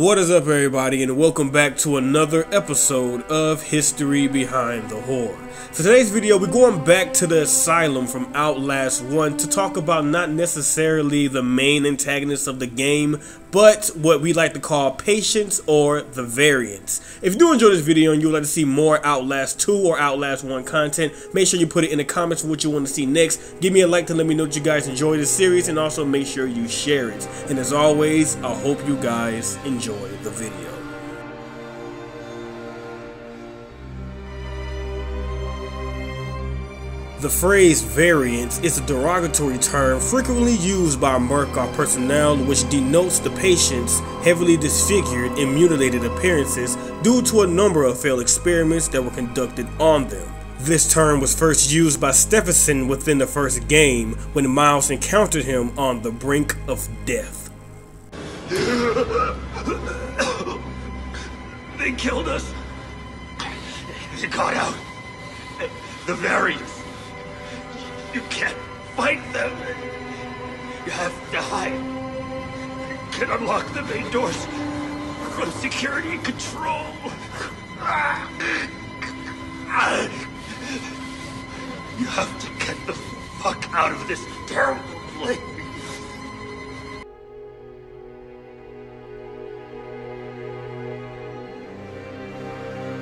What is up, everybody, and welcome back to another episode of History Behind the Horror. For today's video, we're going back to the Asylum from Outlast 1 to talk about not necessarily the main antagonist of the game, but what we like to call patients or the variants. If you do enjoy this video and you would like to see more Outlast 2 or Outlast 1 content, make sure you put it in the comments what you want to see next. Give me a like to let me know that you guys enjoy this series and also make sure you share it. And as always, I hope you guys enjoy the video. The phrase variant is a derogatory term frequently used by Murkoff personnel which denotes the patient's heavily disfigured and mutilated appearances due to a number of failed experiments that were conducted on them. This term was first used by Stephenson within the first game when Miles encountered him on the brink of death. They killed us. They got out. The variants. You can't fight them. You have to hide. You can unlock the main doors from security control. You have to get the fuck out of this terrible place.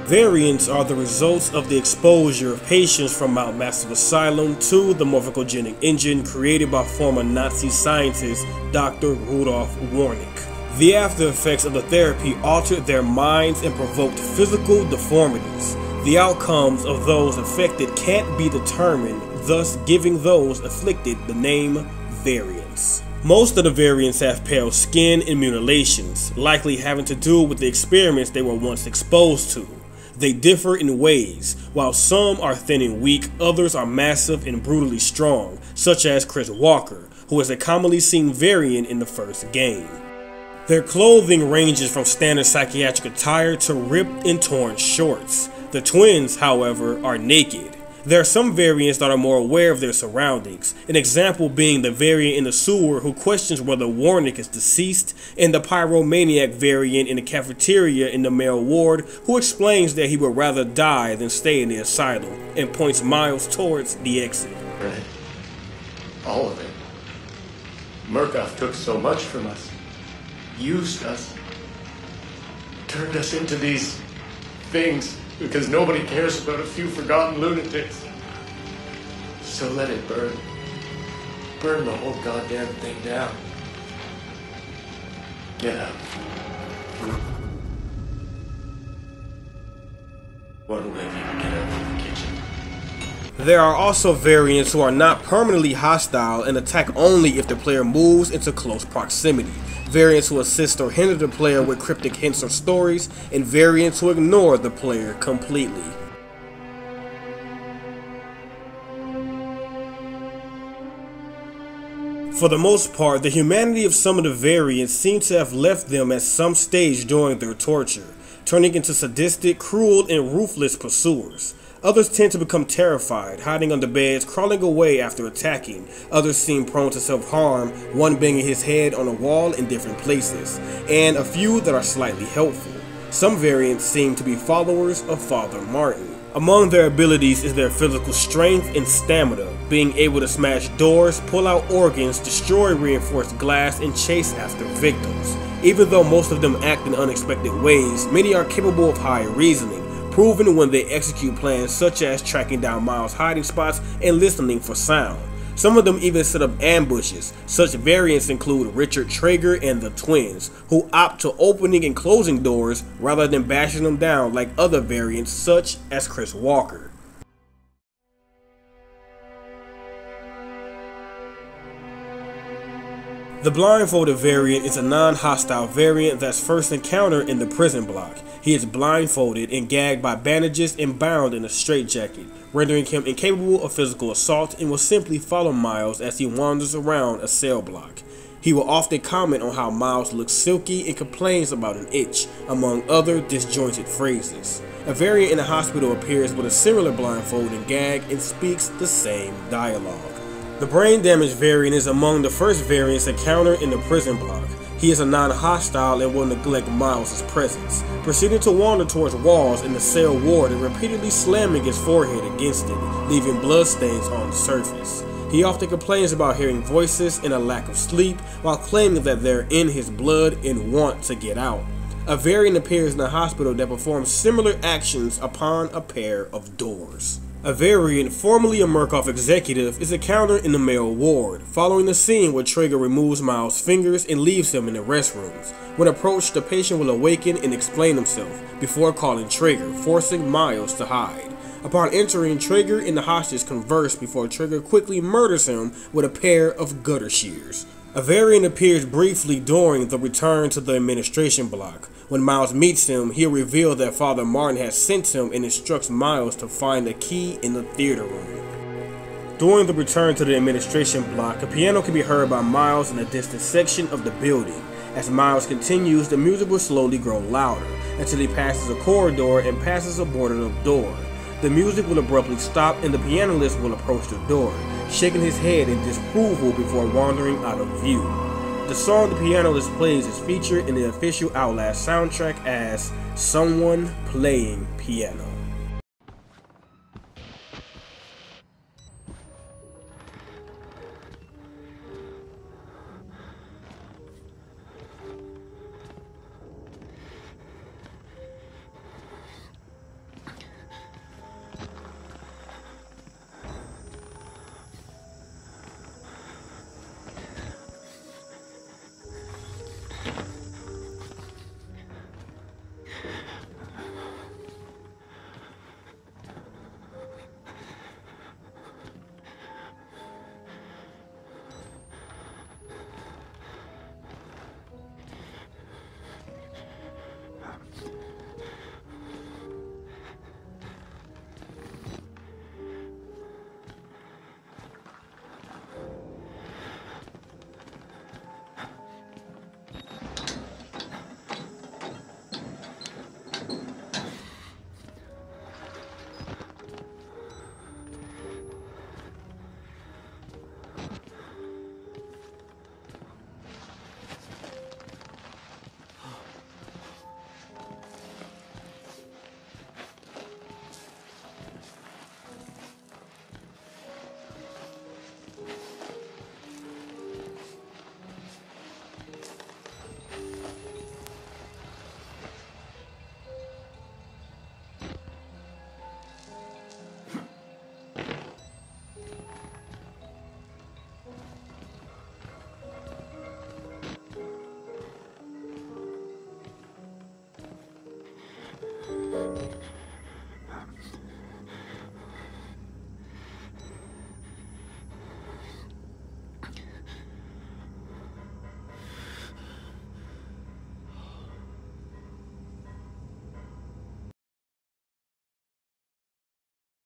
Variants are the results of the exposure of patients from Mount Massive Asylum to the morphogenic engine created by former Nazi scientist Dr. Rudolf Wernicke. The after effects of the therapy altered their minds and provoked physical deformities. The outcomes of those affected can't be determined, thus giving those afflicted the name variants. Most of the variants have pale skin and mutilations, likely having to do with the experiments they were once exposed to. They differ in ways. While some are thin and weak, others are massive and brutally strong, such as Chris Walker, who is a commonly seen variant in the first game. Their clothing ranges from standard psychiatric attire to ripped and torn shorts. The twins, however, are naked. There are some variants that are more aware of their surroundings, an example being the variant in the sewer who questions whether Wernicke is deceased, and the pyromaniac variant in the cafeteria in the male ward who explains that he would rather die than stay in the asylum, and points Miles towards the exit. All of it. Murkoff took so much from us, used us, turned us into these things because nobody cares about a few forgotten lunatics. So let it burn. Burn the whole goddamn thing down. Get out. One way you get kitchen. There are also variants who are not permanently hostile and attack only if the player moves into close proximity. Variants who assist or hinder the player with cryptic hints or stories, and variants who ignore the player completely. For the most part, the humanity of some of the variants seem to have left them at some stage during their torture, turning into sadistic, cruel, and ruthless pursuers. Others tend to become terrified, hiding under beds, crawling away after attacking. Others seem prone to self-harm, one banging his head on a wall in different places, and a few that are slightly helpful. Some variants seem to be followers of Father Martin. Among their abilities is their physical strength and stamina, being able to smash doors, pull out organs, destroy reinforced glass, and chase after victims. Even though most of them act in unexpected ways, many are capable of high reasoning, proven when they execute plans such as tracking down Miles' hiding spots and listening for sound. Some of them even set up ambushes. Such variants include Richard Trager and the twins, who opt to opening and closing doors rather than bashing them down like other variants such as Chris Walker. The blindfolded variant is a non-hostile variant that's first encountered in the prison block. He is blindfolded and gagged by bandages and bound in a straitjacket, rendering him incapable of physical assault and will simply follow Miles as he wanders around a cell block. He will often comment on how Miles looks silky and complains about an itch, among other disjointed phrases. A variant in the hospital appears with a similar blindfold and gag and speaks the same dialogue. The brain damage variant is among the first variants encountered in the prison block. He is a non-hostile and will neglect Miles' presence, proceeding to wander towards walls in the cell ward and repeatedly slamming his forehead against it, leaving bloodstains on the surface. He often complains about hearing voices and a lack of sleep, while claiming that they're in his blood and want to get out. A variant appears in the hospital that performs similar actions upon a pair of doors. A variant, formerly a Murkoff executive, is encountered in the male ward, following the scene where Trager removes Miles' fingers and leaves him in the restrooms. When approached, the patient will awaken and explain himself, before calling Trager, forcing Miles to hide. Upon entering, Trager and the hostage converse before Trager quickly murders him with a pair of gutter shears. A variant appears briefly during the return to the administration block. When Miles meets him, he'll reveal that Father Martin has sent him and instructs Miles to find the key in the theater room. During the return to the administration block, a piano can be heard by Miles in a distant section of the building. As Miles continues, the music will slowly grow louder until he passes a corridor and passes a boarded up door. The music will abruptly stop and the pianist will approach the door, shaking his head in disapproval before wandering out of view. The song the pianist plays is featured in the official Outlast soundtrack as Someone Playing Piano.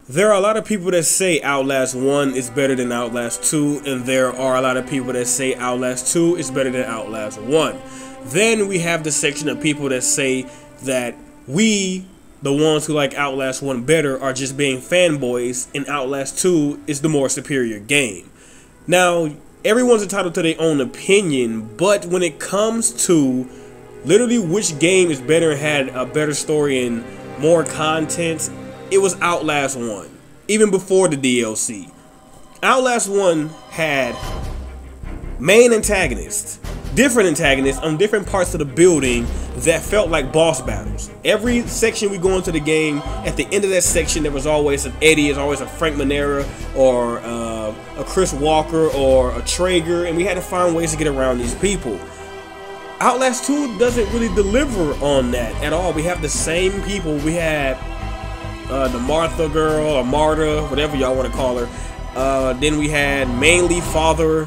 There are a lot of people that say Outlast 1 is better than Outlast 2, and there are a lot of people that say Outlast 2 is better than Outlast 1. Then we have the section of people that say that we, the ones who like Outlast 1 better, are just being fanboys, and Outlast 2 is the more superior game. Now, everyone's entitled to their own opinion, but when it comes to literally which game is better and had a better story and more content it was Outlast 1, even before the DLC. Outlast 1 had main antagonists, different antagonists on different parts of the building that felt like boss battles. Every section we go into the game, at the end of that section, there was always an Eddie, there's always a Frank Manera, or uh, a Chris Walker, or a Trager, and we had to find ways to get around these people. Outlast 2 doesn't really deliver on that at all. We have the same people. We had uh, the Martha girl or Marta, whatever y'all want to call her. Uh, then we had mainly Father,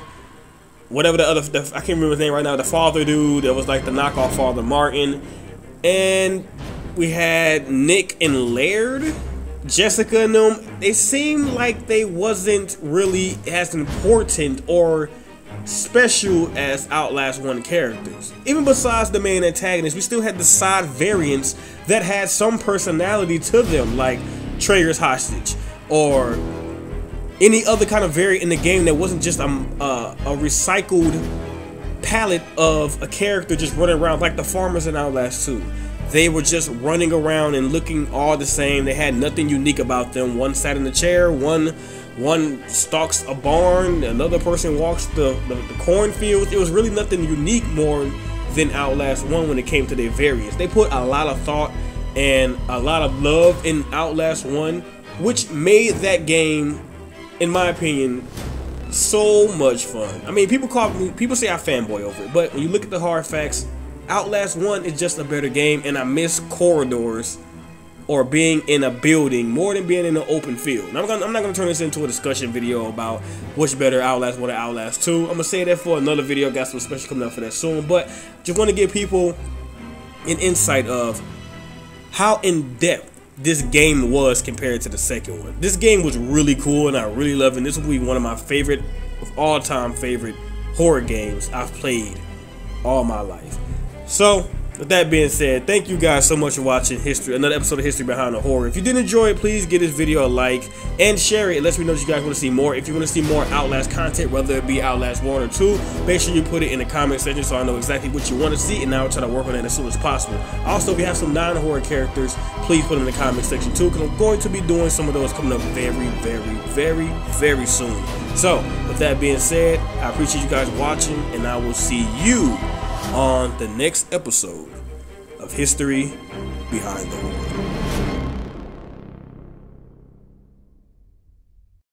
whatever the other, the, I can't remember his name right now. The Father dude that was like the knockoff Father Martin, and we had Nick and Laird, Jessica and them. They seemed like they wasn't really as important or special as Outlast 1 characters. Even besides the main antagonist, we still had the side variants that had some personality to them, like Trager's Hostage, or any other kind of variant in the game that wasn't just a, a, a recycled palette of a character just running around like the farmers in Outlast 2. They were just running around and looking all the same. They had nothing unique about them. One sat in the chair, one one stalks a barn, another person walks the, the, the cornfields. It was really nothing unique more than Outlast 1 when it came to their variants. They put a lot of thought and a lot of love in Outlast 1, which made that game, in my opinion, so much fun. I mean, people call me, people say I fanboy over it, but when you look at the hard facts, Outlast 1 is just a better game, and I miss corridors or being in a building more than being in an open field. I'm, gonna, I'm not going to turn this into a discussion video about which better Outlast 1 or Outlast 2. I'm going to say that for another video. Got some special coming up for that soon. But just want to give people an insight of how in depth this game was compared to the second one. This game was really cool and I really love it. This will be one of my favorite, of all time favorite horror games I've played all my life. So, with that being said, thank you guys so much for watching History, another episode of History Behind the Horror. If you did enjoy it, please give this video a like and share it. It lets me know that you guys want to see more. If you want to see more Outlast content, whether it be Outlast 1 or 2, make sure you put it in the comment section so I know exactly what you want to see, and I'll try to work on that as soon as possible. Also, if you have some non-horror characters, please put them in the comment section too, because I'm going to be doing some of those coming up very, very, very, very soon. So, with that being said, I appreciate you guys watching, and I will see you on the next episode of History Behind the.